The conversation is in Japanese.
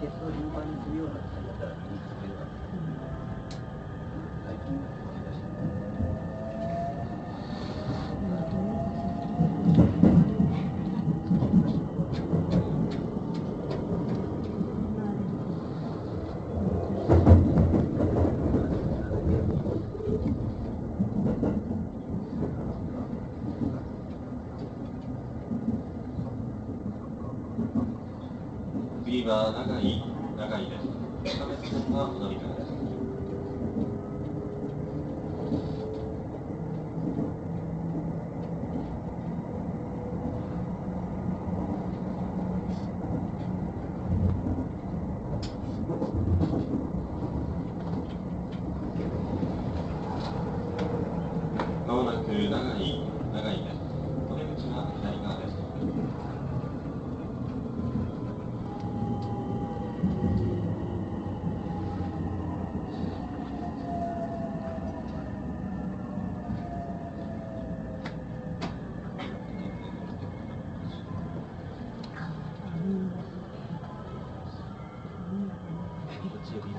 鉄の頻繁にするようになったりだったら身につける次は長井、長井です。亀津線がお乗り換えです。まもなく長井、我借给你